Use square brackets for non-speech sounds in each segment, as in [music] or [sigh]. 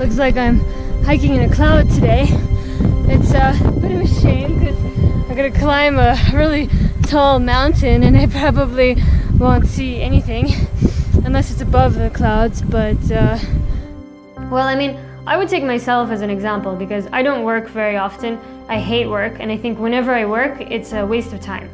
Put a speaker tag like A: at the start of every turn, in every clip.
A: looks like I'm hiking in a cloud today. It's uh, a bit of a shame because I'm gonna climb a really tall mountain and I probably won't see anything unless it's above the clouds. But, uh, well, I mean, I would take myself as an example because I don't work very often. I hate work, and I think whenever I work, it's a waste of time.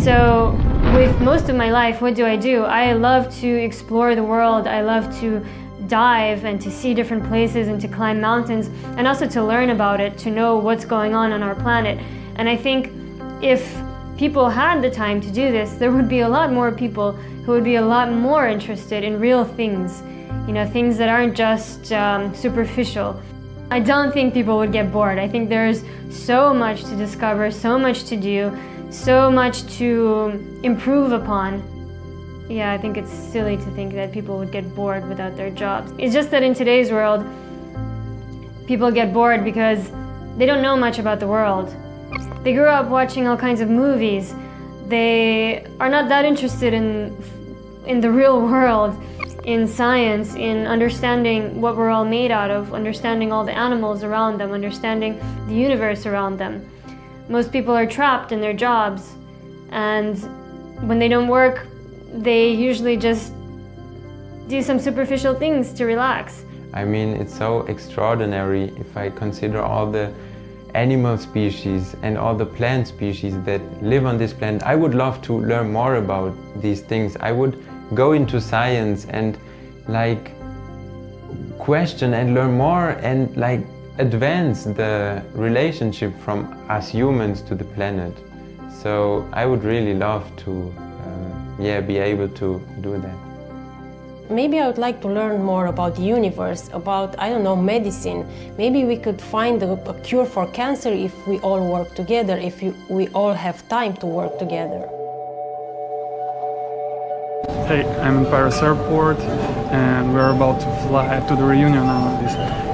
A: So, with most of my life, what do I do? I love to explore the world. I love to dive and to see different places and to climb mountains and also to learn about it, to know what's going on on our planet. And I think if people had the time to do this, there would be a lot more people who would be a lot more interested in real things, you know, things that aren't just um, superficial. I don't think people would get bored. I think there's so much to discover, so much to do, so much to improve upon. Yeah, I think it's silly to think that people would get bored without their jobs. It's just that in today's world, people get bored because they don't know much about the world. They grew up watching all kinds of movies. They are not that interested in, in the real world, in science, in understanding what we're all made out of, understanding all the animals around them, understanding the universe around them. Most people are trapped in their jobs, and when they don't work, they usually just do some superficial things to relax.
B: I mean, it's so extraordinary if I consider all the animal species and all the plant species that live on this planet. I would love to learn more about these things. I would go into science and like question and learn more and like advance the relationship from us humans to the planet. So I would really love to, um, yeah, be able to do that.
C: Maybe I would like to learn more about the universe, about, I don't know, medicine. Maybe we could find a, a cure for cancer if we all work together, if you, we all have time to work together.
D: Hey, I'm in Paris airport and we're about to fly to the Réunion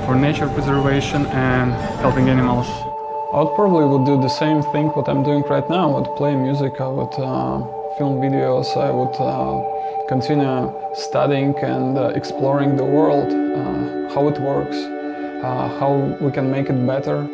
D: for nature preservation and helping animals.
E: I would probably would do the same thing what I'm doing right now. I would play music, I would uh, film videos, I would uh, continue studying and uh, exploring the world, uh, how it works, uh, how we can make it better.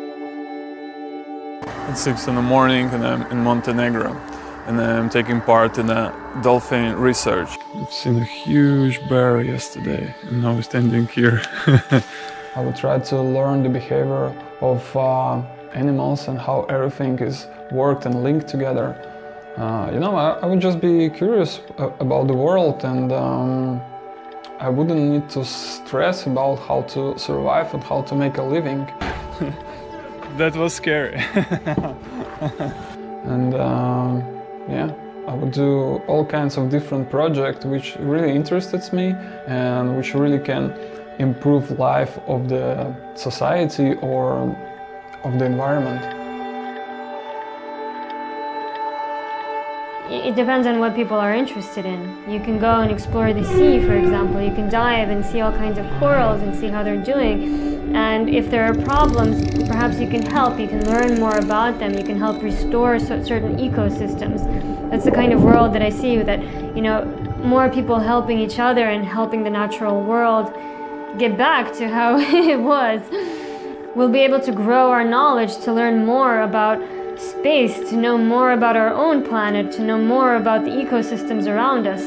D: It's 6 in the morning and I'm in Montenegro and I'm taking part in a dolphin research. I've seen a huge bear yesterday and now we're standing here. [laughs]
E: I would try to learn the behavior of uh, animals and how everything is worked and linked together. Uh, you know, I, I, would just be curious about the world and um, I wouldn't need to stress about how to survive and how to make a living. [laughs]
D: that was scary. [laughs]
E: and um, yeah, I would do all kinds of different projects which really interested me and which really can improve life of the society or of the environment.
A: It depends on what people are interested in. You can go and explore the sea, for example. You can dive and see all kinds of corals and see how they're doing. And if there are problems, perhaps you can help. You can learn more about them. You can help restore certain ecosystems. That's the kind of world that I see that, you know, more people helping each other and helping the natural world get back to how [laughs] it was. We'll be able to grow our knowledge to learn more about space, to know more about our own planet, to know more about the ecosystems around us,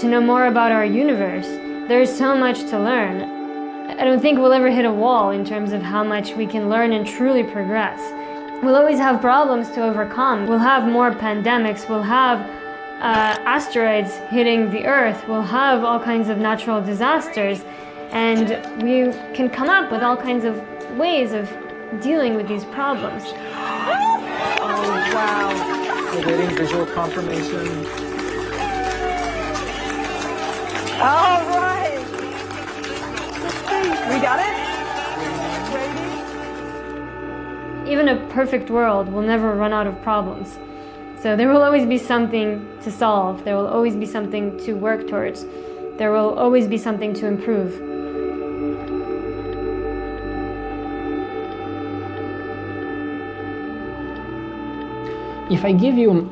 A: to know more about our universe. There's so much to learn. I don't think we'll ever hit a wall in terms of how much we can learn and truly progress. We'll always have problems to overcome. We'll have more pandemics, we'll have uh, asteroids hitting the Earth, we'll have all kinds of natural disasters, and we can come up with all kinds of ways of dealing with these problems.
F: Oh, wow. We're getting visual confirmation. All right. We got it?
A: Even a perfect world will never run out of problems. So there will always be something to solve. There will always be something to work towards. There will always be something to improve.
G: If I give you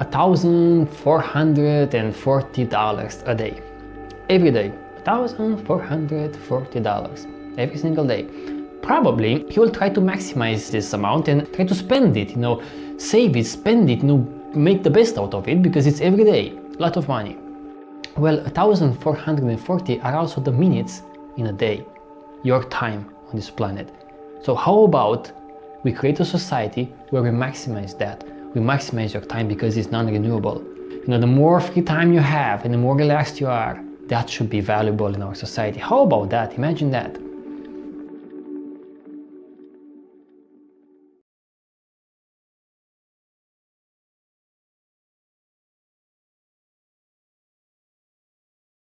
G: $1,440 a day, every day $1,440 every single day. Probably he will try to maximize this amount and try to spend it, you know, save it, spend it, you know, make the best out of it because it's every day, a lot of money. Well, 1440 are also the minutes in a day, your time on this planet. So how about we create a society where we maximize that? We maximize your time because it's non-renewable. You know, the more free time you have and the more relaxed you are, that should be valuable in our society. How about that? Imagine that.